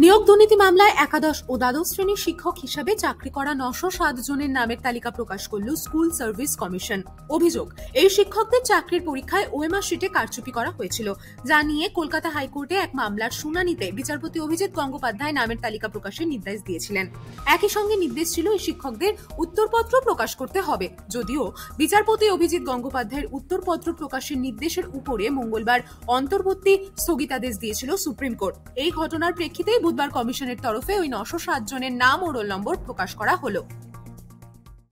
নিয়োগ দুর্নীতি মামলায় একাদশ ও দ্বাদশ শ্রেণির শিক্ষক হিসাবে চাকরি করা নশো সাত জনের নামের তালিকা প্রকাশ করল স্কুল সার্ভিস কমিশন। অভিযোগ, এই শিক্ষকদের চাকরির পরীক্ষায় ওএমআর শিটে কারচুপি করা হয়েছিল। যা নিয়ে কলকাতা হাইকোর্টে এক মামলার শুনানিতে বিচারপতি অভিজিৎ গঙ্গোপাধ্যায় নামের তালিকা প্রকাশের নির্দেশ দিয়েছিলেন। একই সঙ্গে নির্দেশ ছিল এই শিক্ষকদের উত্তরপত্র প্রকাশ করতে হবে। যদিও বিচারপতি অভিজিৎ গঙ্গোপাধ্যায়ের উত্তরপত্র প্রকাশের নির্দেশের উপরে মঙ্গলবার অন্তর্বর্তী স্থগিতাদেশ দিয়েছিল সুপ্রিম কোর্ট। এই ঘটনার প্রেক্ষিতেই বুধবার কমিশনের তরফে ওই নশো সাত জনের নাম ও রোল নম্বর প্রকাশ করা হলো।